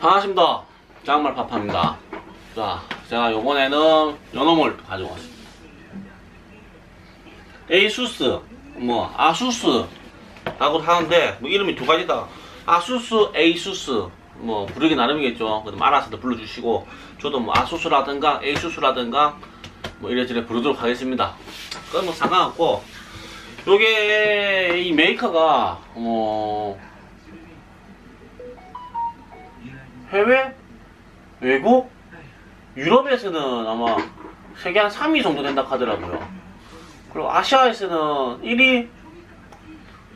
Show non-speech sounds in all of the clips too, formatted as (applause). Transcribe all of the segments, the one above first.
반갑습니다. 장말 파파입니다. 자, 제가 요번에는 요놈을 가지고 왔습니다. 에이수스, 뭐, 아수스, 라고 하는데, 뭐, 이름이 두 가지다. 아수스, 에이수스, 뭐, 부르기 나름이겠죠. 그럼 알아서도 불러주시고, 저도 뭐, 아수스라든가, 에이수스라든가, 뭐, 이래저래 부르도록 하겠습니다. 그건 뭐 상관없고, 요게, 이 메이커가, 어, 해외? 외국? 유럽에서는 아마 세계 한 3위 정도 된다 하더라고요. 그리고 아시아에서는 1위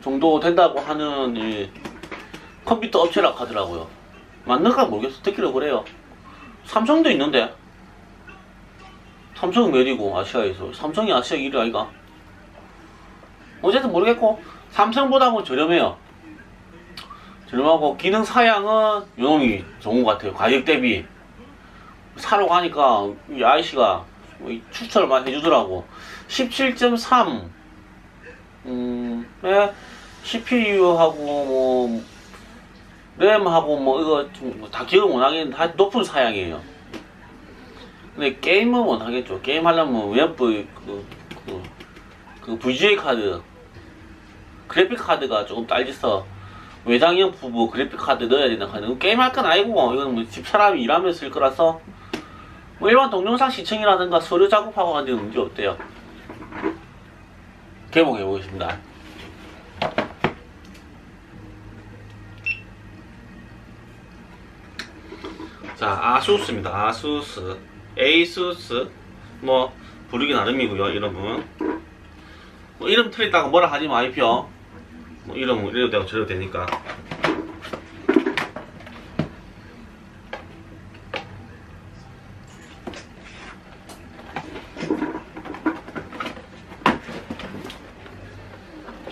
정도 된다고 하는 이 컴퓨터 업체라 하더라고요. 맞는가 모르겠어. 듣기로 그래요. 삼성도 있는데. 삼성은 몇이고 아시아에서. 삼성이 아시아 1위 아이가? 어쨌든 모르겠고 삼성보다는 저렴해요. 저렴하고 기능 사양은 요놈이 좋은 것 같아요. 가격 대비 사러 가니까 이 아이씨가 뭐 추천을 많이 해주더라고. 17.3 음, 에 CPU하고 뭐 램하고 뭐 이거 좀 다 기억을 못 하겠는데 다 높은 사양이에요. 근데 게임은 못 하겠죠. 게임 하려면 웹브 그, 그, 그 VGA 카드 그래픽 카드가 조금 딸려서 외장형 부부 그래픽 카드 넣어야 된다 하는 게임 할 건 아니고 이건 뭐 집 사람이 일하면서 쓸 거라서 뭐 일반 동영상 시청이라든가 서류 작업하고 하는 데 문제 없대요. 개봉해 보겠습니다. 자, 아수스입니다. 아수스, 에이수스, 뭐 부르기 나름이고요. 이름은 뭐 이름 틀렸다고 뭐라 하지 마십시오. 뭐 이름 이래도 되고 저래도 되니까.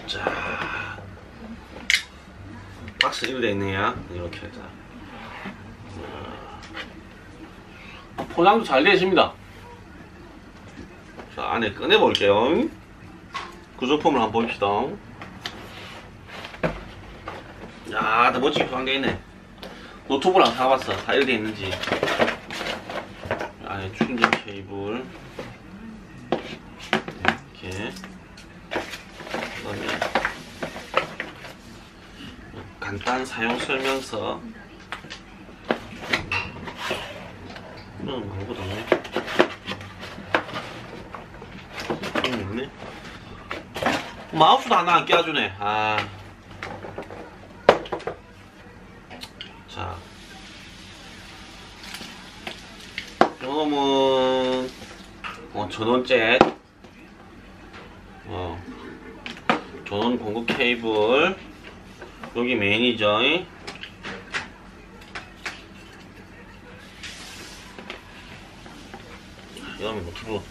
자, 박스 이렇게 돼 있네요. 이렇게 자. 포장도 잘 되어 있습니다. 자, 안에 꺼내 볼게요. 구조품을 한번 봅시다. 야, 다 멋지게 포장되어 있네. 노트북을 안 사봤어. 다 이렇게 돼 있는지. 안에 충전 케이블. 이렇게. 그 다음에 간단 사용 설명서. 음, 아무것도 없네. 음, 있네. 마우스도 하나 안 껴주네. 아. 자. 요놈은, 어, 전원잭. 어, 전원 공급 케이블. 여기 메인이죠. 이거는 노트북.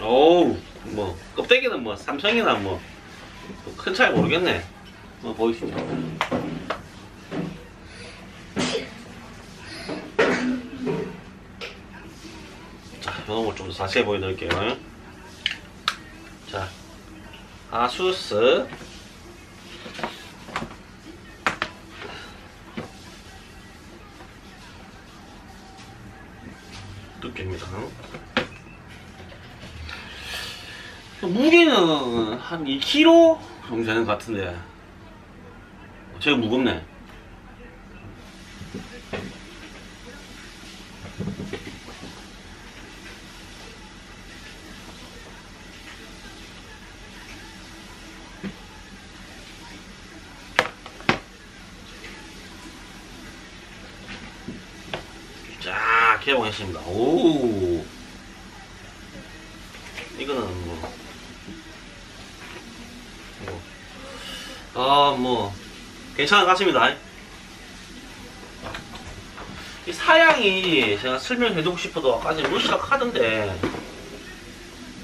어우, 뭐, 껍데기는 뭐, 삼성이나 뭐, 큰 차이 모르겠네. 뭐, 보이십니까? 자, 이런 걸좀 자세히 보여드릴게요. 자, 아수스. 무게는 한 2kg 정도 되는 것 같은데. 되게 무겁네. 자 개봉했습니다. 오 이거는 뭐, 뭐, 아, 뭐, 괜찮은 것 같습니다. 이 사양이 제가 설명해주고 싶어도 아까 전에 무시가 하던데,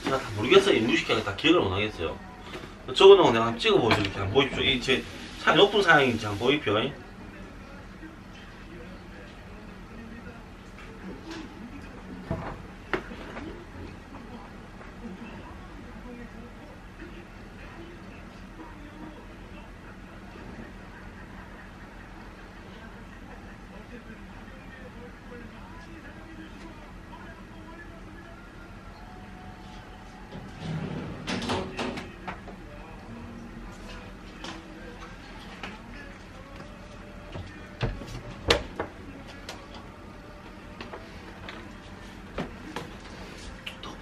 제가 다 모르겠어요. 무시가 다 기억을 못 하겠어요. 저거는 내가 한번 찍어 보여드릴게요. 한번 보십시오. 이제 사양 높은 사양인지 한번 보십시오.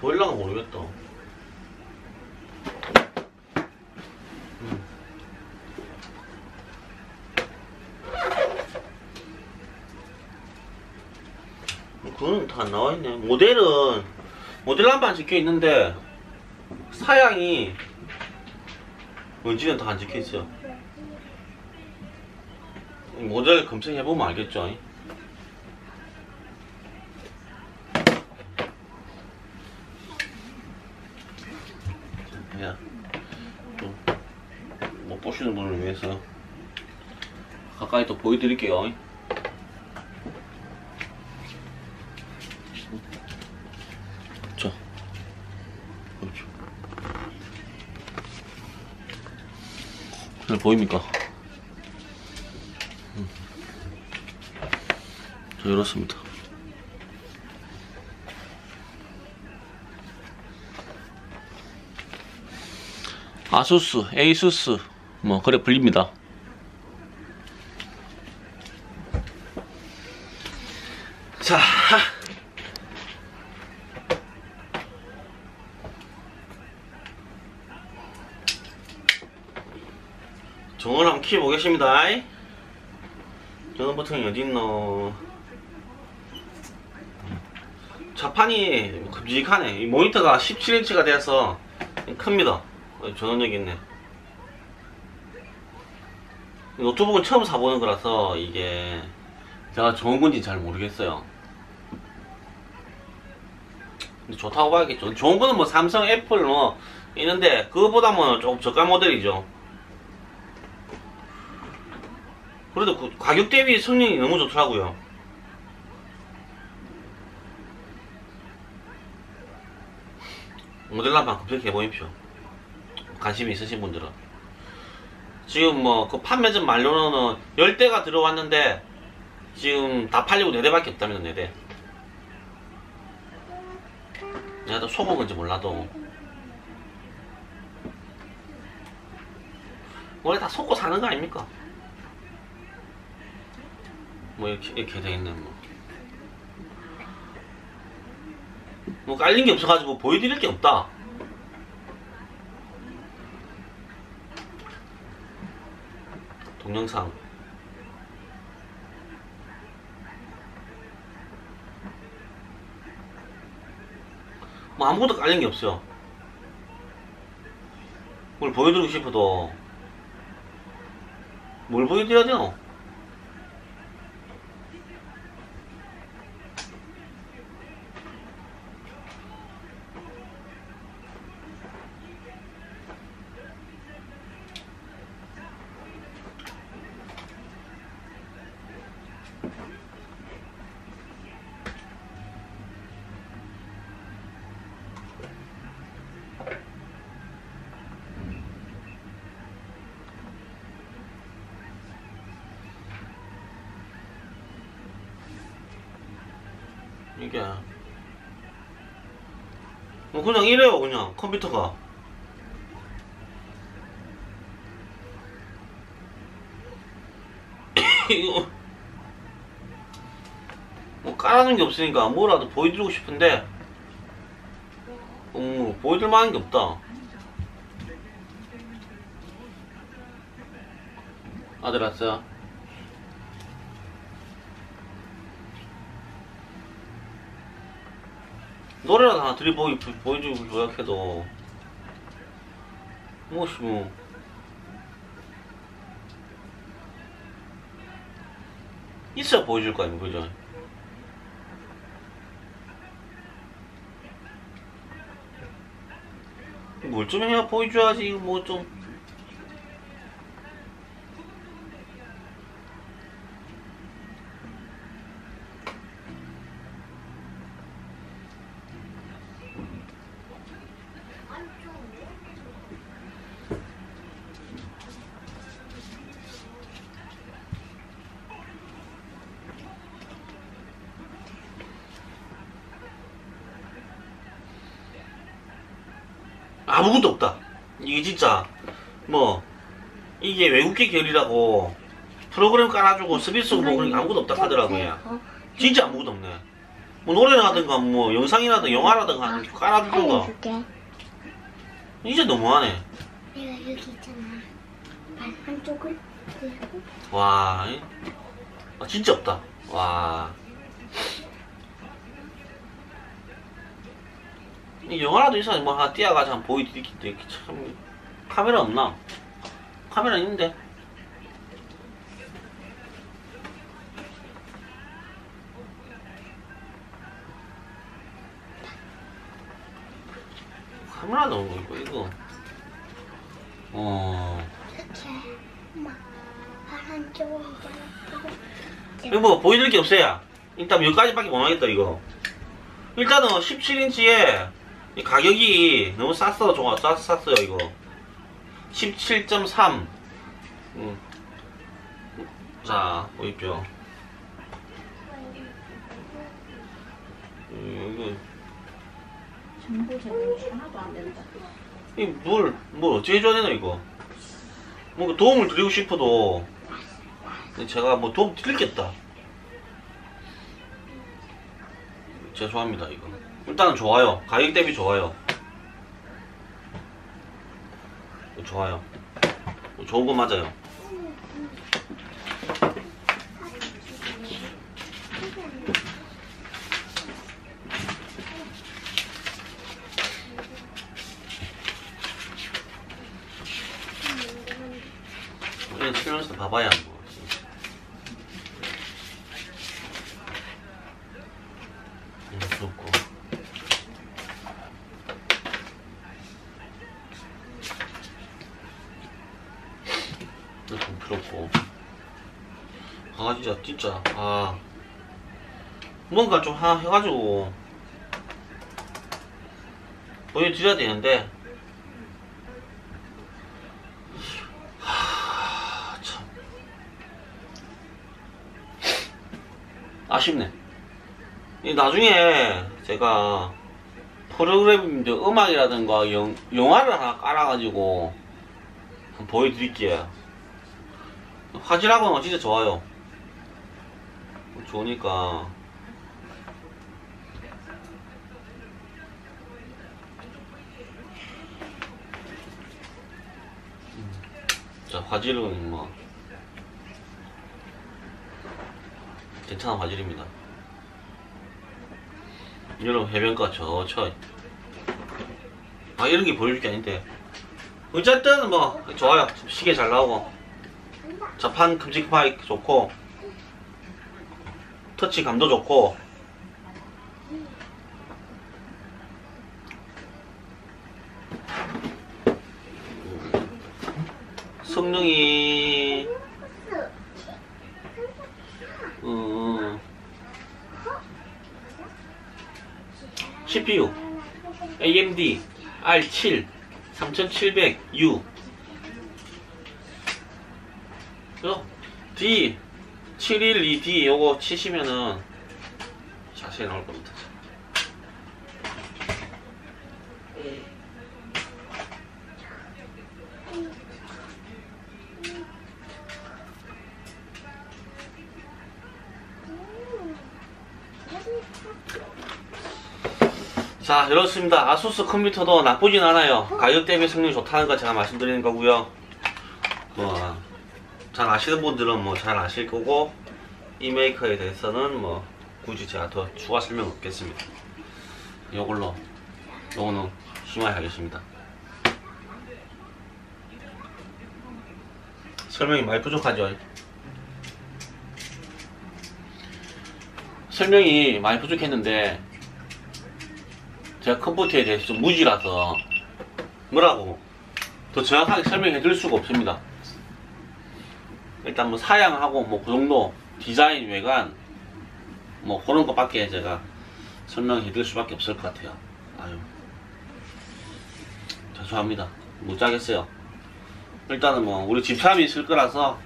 어딜라가 모르겠다. 음. 그거는 다 나와 있네. 모델은 모델란만 적혀 있는데 사양이 뭔지는 다안 적혀 있어요. 모델 검색해 보면 알겠죠. 그냥 좀못 보시는 분을 위해서 가까이 또 보여드릴게요. 자, 그렇죠. 잘 보입니까? 음. 자, 이렇습니다. 아수스, 에이수스 뭐 그래 불립니다. 자, 정원 보겠습니다. 전원 버튼이 어디 있노? 자판이 큼직하네. 이 모니터가 17인치가 돼서 큽니다. 어, 전원력이 있네. 노트북은 처음 사보는 거라서 이게 제가 좋은 건지 잘 모르겠어요. 좋다고 봐야겠죠. 좋은 거는 뭐 삼성, 애플 뭐 있는데 그거보다 뭐 조금 저가 모델이죠. 그래도 그 가격 대비 성능이 너무 좋더라고요. 모델란만 검색해 보십시오. 관심이 있으신 분들은. 지금 뭐 그 판매점 만료로는 10대가 들어왔는데 지금 다 팔리고 4대밖에 없다면 4대. 내가 또 건지 몰라도 원래 다 속고 사는 거 아닙니까? 뭐 이렇게 이렇게 돼 있네 뭐. 뭐 깔린 게 없어가지고 보여드릴 게 없다. 동영상. 뭐 아무것도 깔린 게 없어요. 뭘 보여드리고 싶어도 뭘 보여드려야 되노? 이게. 뭐 그냥 이래요 그냥. 컴퓨터가. (coughs) 이거. 뭐 깔아놓은 게 없으니까 뭐라도 보여드리고 싶은데. 음, 보여줄 만한 게 없다. 아들 왔어 노래라도 하나 들이보기 보여주고 조약해도. 뭐시 뭐. 있어야 보여줄 거 아닙니까 그죠? 뭘 좀 해야 보여줘야지 이거 뭐좀 아무것도 없다. 이게 진짜 뭐 이게 외국계 결이라고 프로그램 깔아주고 서비스 뭐 그런 게 아무것도 없다 하더라고요. 진짜 아무것도 없네. 뭐 노래라든가 뭐 영상이라든가 영화라든가 하는 거 깔아주든가 알려줄게. 이제 너무하네 내가 여기 있잖아. 발 한쪽을 들고 와 이- 아, 진짜 없다 와 영화라도 있어 뭐 하나 띄어가지고 한번 이렇게 참 카메라 없나? 카메라 있는데. 카메라 넣은 거 이거 이거. 어. 이렇게 막발 한쪽을 들고 이거 뭐 보여드릴 게 없어요. 일단 여기까지밖에 못 하겠다 이거. 일단은 17인치에 가격이 너무 쌌어 좋아 쌌, 쌌어요 이거. 17.3. 음. 자 보이죠. 음, 이거 정보 제공이 하나도 안 된다. 이뭘 뭘 어떻게 해줘야 되나 이거. 뭔가 도움을 드리고 싶어도 제가 뭐 도움 드리겠다. 죄송합니다 이거. 일단은 좋아요. 가격 대비 좋아요. 좋아요. 좋은 거 맞아요. 우리는 치면서 봐봐야 뭐. 음, 그렇고. 좀 부럽고. 아 진짜 진짜 아 뭔가 좀 하나 해가지고 보여드려야 되는데 하, 참 아쉽네. 이 나중에 제가 프로그램 저 음악이라든가 영, 영화를 하나 깔아가지고 보여드릴게요. 화질하고는 진짜 좋아요. 좋으니까. 음, 자, 화질은 뭐. 괜찮은 화질입니다. 이런 해변가 저저. 아 이런 게 보여줄 게 아닌데. 어쨌든 뭐 좋아요. 시계 잘 나오고. 자판 큼직하게 좋고. 터치 감도 좋고 성능이 음, CPU AMD R7 3700U 요 D 712D 요거 치시면은 자세히 나올 겁니다. 자 이렇습니다. 아수스 컴퓨터도 나쁘진 않아요. 가격 대비 성능이 좋다는 거 제가 말씀드리는 거고요. 뭐 잘 아시는 분들은 뭐 잘 아실 거고 이 메이커에 대해서는 뭐 굳이 제가 더 추가 설명 없겠습니다. 이걸로 요거는 심하게 하겠습니다. 설명이 많이 부족하죠? 설명이 많이 부족했는데 제가 컴퓨터에 대해서 좀 무지라서 뭐라고 더 정확하게 설명해 드릴 수가 없습니다. 일단 뭐 사양하고 뭐 그 정도 디자인 외관 뭐 그런 것밖에 제가 설명해 드릴 수밖에 없을 것 같아요. 아유 죄송합니다. 못 자겠어요. 일단은 뭐 우리 집사람이 있을 거라서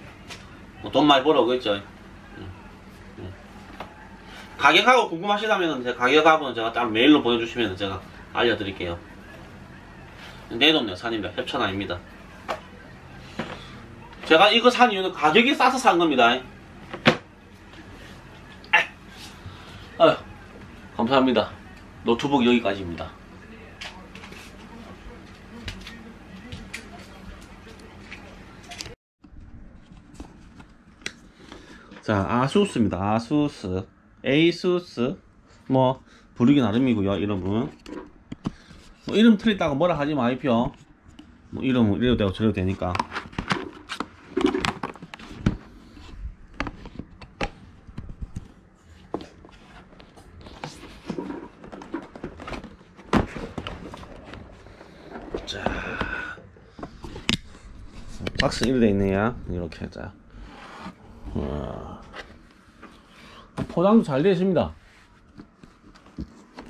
뭐 돈 많이 벌어오겠죠. 가격하고 궁금하시다면 제가 가격하고는 제가 따로 메일로 보내주시면 제가 알려드릴게요. 내 동네 산입니다. 협찬 아닙니다. 제가 이거 산 이유는 가격이 싸서 산 겁니다. 아. 아휴. 감사합니다. 노트북 여기까지입니다. 자, 아수스입니다. 아수스. 에이수스. 뭐, 부르기 나름이고요 이름은. 뭐, 이름 틀렸다고 뭐라 하지 마십시오. 뭐, 이름 이래도 되고 저래도 되니까. 자. 박스 이렇게 돼 있네요. 이렇게, 자. 포장도 잘 되어 있습니다.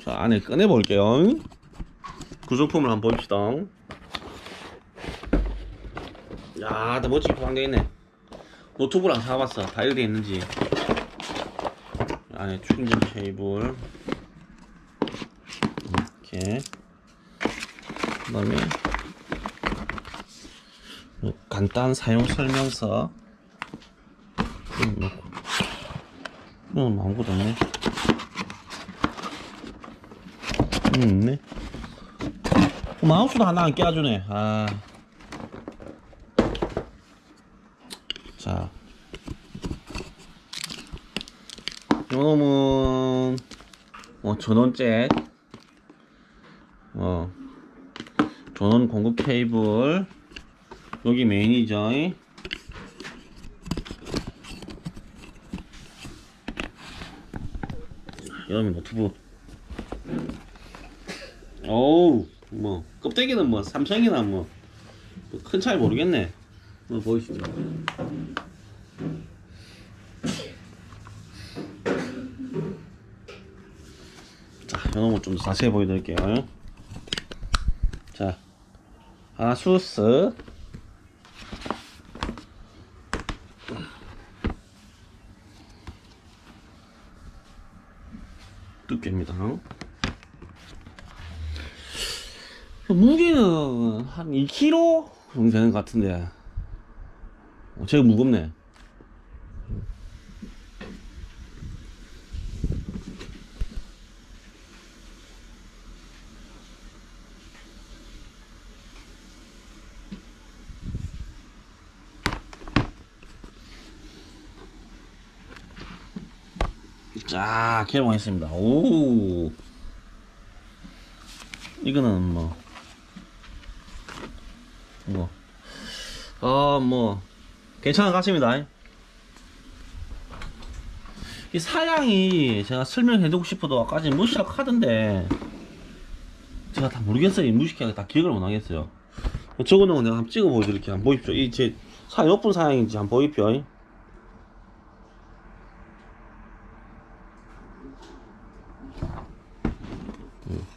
자, 안에 꺼내 볼게요. 구성품을 한번 봅시다. 야, 다 멋지게 포장되어 있네. 노트북을 안 사봤어. 다 이렇게 돼 있는지. 안에 충전 케이블. 이렇게. 그 다음에, 간단 사용 설명서. 음, 놓 고. 음, 아무것도 없네. 음, 없네. 어, 마우스도 하나 안 껴주네. 아. 자. 요놈은, 뭐, 전원잭. 어. 전원 공급 케이블. 여기 메인이죠. 이놈이 노트북. 어우, 뭐, 껍데기는 뭐, 삼성이나 뭐, 큰 차이 모르겠네. 뭐, 보이시죠? 자, 이놈을 좀 자세히 보여드릴게요. 자, 아수스. 두께입니다. 무게는 한 2kg 정도 되는 것 같은데 어, 제가 무겁네 자 개봉했습니다 오 이거는 뭐, 뭐, 어, 뭐, 괜찮은 것 같습니다. 이 사양이 제가 설명해주고 싶어도 아까지 무시하고 하던데, 제가 다 모르겠어요. 무식하게 다 기억을 못 하겠어요. 저거는 내가 한번 찍어 보여드릴게요. 한번 보십시오. 이 제 사양, 몇분 사양인지 한번 보십시오. 더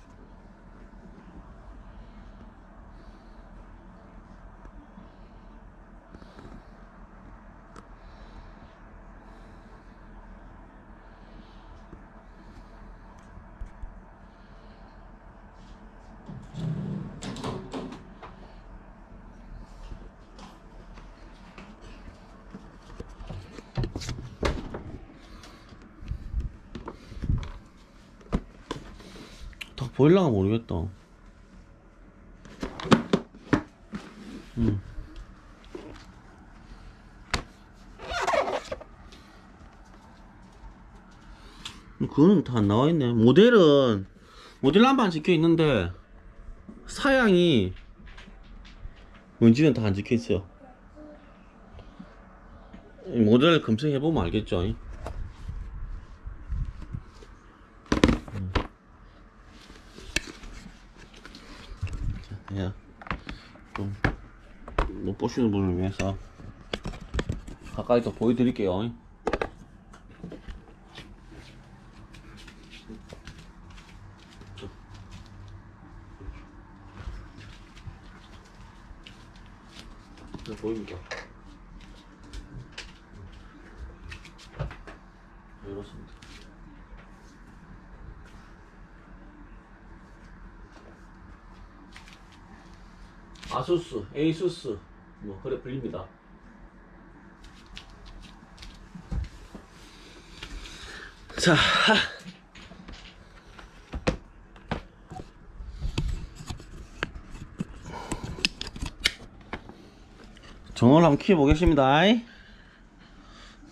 보일랑가 모르겠다. 음. 그거는 다 안 나와 있네. 모델은 모델 남만 찍혀 있는데 사양이 뭔지는 다 안 찍혀 있어요. 이 모델 검색해 보면 알겠죠. 예. 좀, 못 보시는 분을 위해서 가까이 더 보여드릴게요. 네, 보입니까? 아수스, 에이수스 뭐 그래 불립니다. 자, 하. 전원을 한번 키 보겠습니다.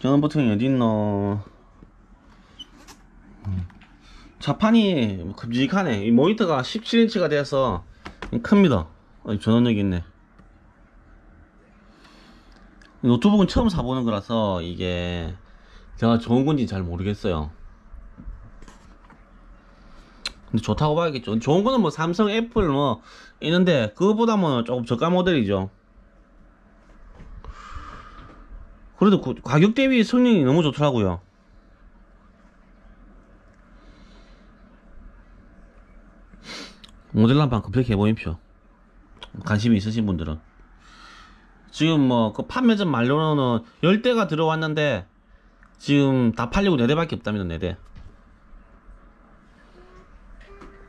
전원 버튼이 어디 있노? 음. 자판이 뭐 급직하네 이 모니터가 17인치가 돼서 큽니다. 어, 전원력이 있네. 노트북은 처음 사보는 거라서 이게 제가 좋은 건지 잘 모르겠어요. 근데 좋다고 봐야겠죠. 좋은 거는 뭐 삼성, 애플 뭐 있는데 그거보다 뭐 조금 저가 모델이죠. 그래도 그 가격 대비 성능이 너무 좋더라고요. 모델 한번 검색해 보십시오. 관심이 있으신 분들은. 지금 뭐 그 판매점 말로는 10대가 들어왔는데 지금 다 팔리고 4대밖에 없답니다. 4대.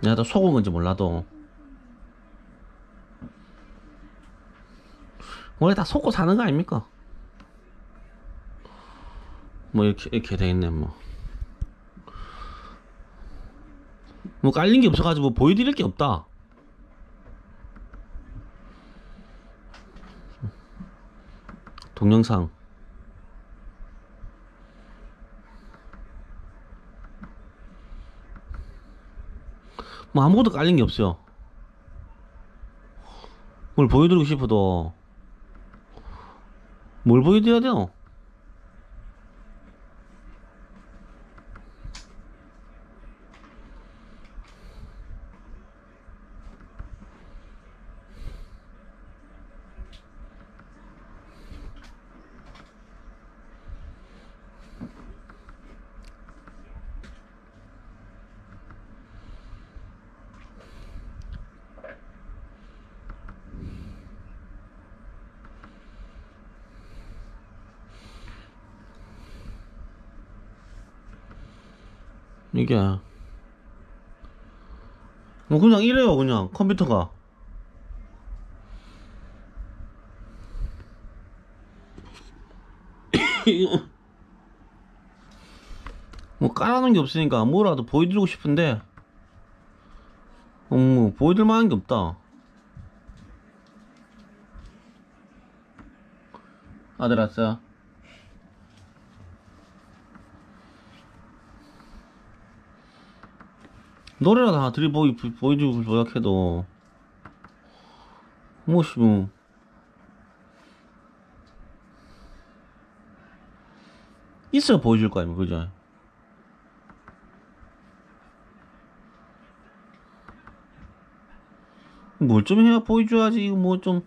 내가 더 속은 건지 몰라도 원래 다 속고 사는 거 아닙니까? 뭐 이렇게 이렇게 돼 있네 뭐. 뭐 깔린 게 없어가지고 뭐 보여드릴 게 없다. 동영상. 뭐 아무것도 깔린 게 없어요. 뭘 보여드리고 싶어도 뭘 보여드려야 돼요? 이게. 뭐 그냥 이래요 그냥. 컴퓨터가. (coughs) 뭐 깔아놓은 게 없으니까 뭐라도 보여드리고 싶은데. 뭐 보여드릴 만한 게 없다. 아들 왔어 노래라도 하나 들이 보이, 보여주고 조약해도. 뭐시 뭐. 있어야 보여줄 거 아닙니까 그죠? 뭘 좀 해야 보여줘야지 이거 뭐좀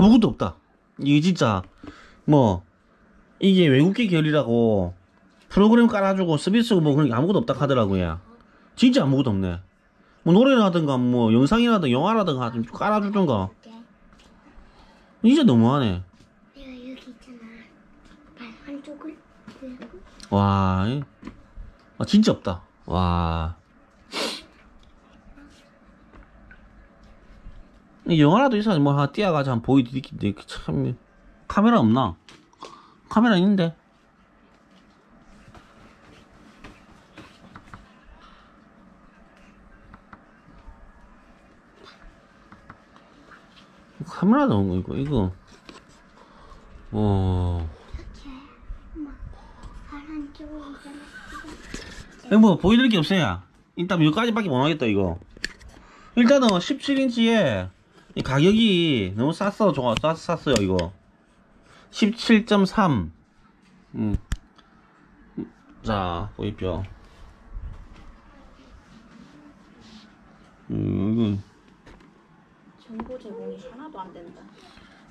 아무것도 없다. 이게 진짜 뭐 이게 외국계 계열이라고 프로그램 깔아주고 서비스고 뭐 그런 게 아무것도 없다 하더라고요. 진짜 아무것도 없네. 뭐 노래라든가 뭐 영상이라든가 영화라든가 좀 깔아주던가 진짜 너무하네. 여기 있잖아. 발 한쪽을 와, 이- 아, 진짜 없다. 와. 이 영화라도 있어 뭐 하나 띄어가지고 한번 보여드리긴데 참 카메라 없나? 카메라 있는데. 카메라도 없고 이거 이거. 어. 뭐 보여드릴 게 없어요. 일단 여기까지밖에 못 하겠다 이거. 일단은 17인치에 가격이 너무 쌌어, 좋아, 쌌, 쌌어요 이거. 17.3. 음. 자, 보이죠? 음, 정보 제공이 하나도 안 된다.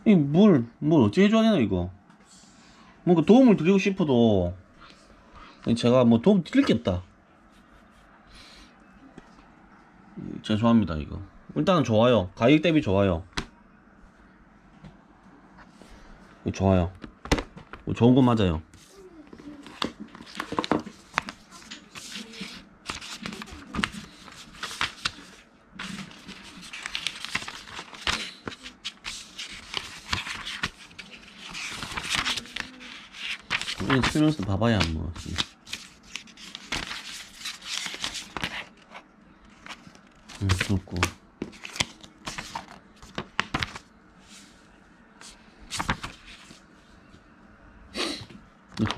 이 뭘, 뭘 어찌 해줘야 되나 이거. 뭔가 도움을 드리고 싶어도 제가 뭐 도움 드릴 게 없다. 음, 죄송합니다 이거 일단은 좋아요. 가격 대비 좋아요. 좋아요. 좋은 거 맞아요. 우리 쓰면서 봐봐야 안뭐 음, 그렇고.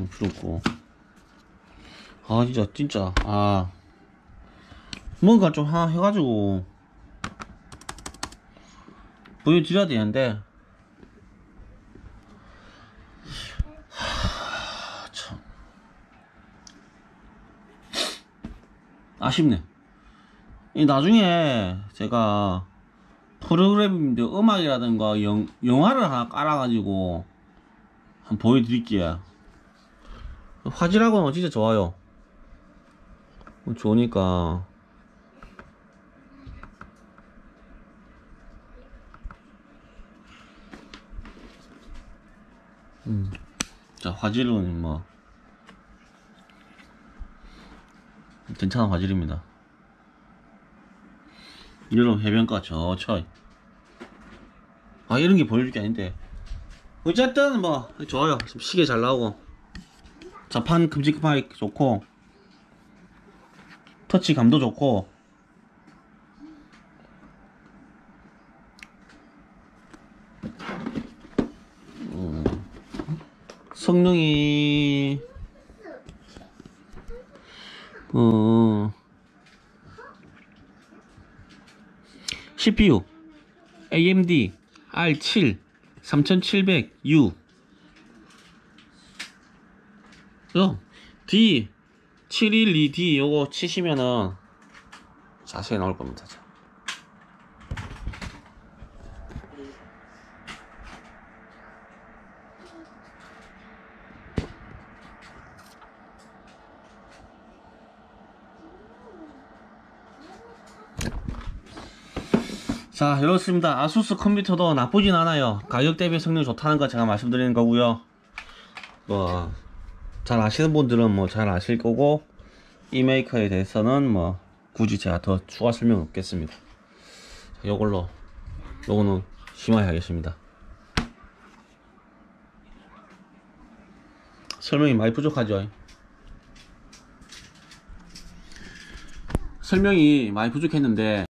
부럽고. 아, 진짜, 진짜, 아. 뭔가 좀 하나 해가지고. 보여드려야 되는데. 하, 참. 아쉽네. 이 나중에 제가 프로그램인데 음악이라든가 영, 영화를 하나 깔아가지고 한번 보여드릴게요. 화질하고는 진짜 좋아요. 좋으니까. 음. 자, 화질은 뭐. 괜찮은 화질입니다. 이런 해변가 저저 아 이런 게 보여줄 게 아닌데 어쨌든 뭐 좋아요 시계 잘 나오고 자판 큼직하게 좋고 터치감도 좋고 음, 성능이 어 CPU AMD R7 3700U 요 D 712D 요거 치시면은 자세히 나올 겁니다. 자. 자 이렇습니다 아수스 컴퓨터도 나쁘진 않아요 가격 대비 성능 좋다는 거 제가 말씀드리는 거고요 뭐 잘 아시는 분들은 뭐 잘 아실 거고 이 메이커에 대해서는 뭐 굳이 제가 더 추가 설명 없겠습니다. 자, 요걸로 요거는 심하게 하겠습니다. 설명이 많이 부족하죠? 설명이 많이 부족했는데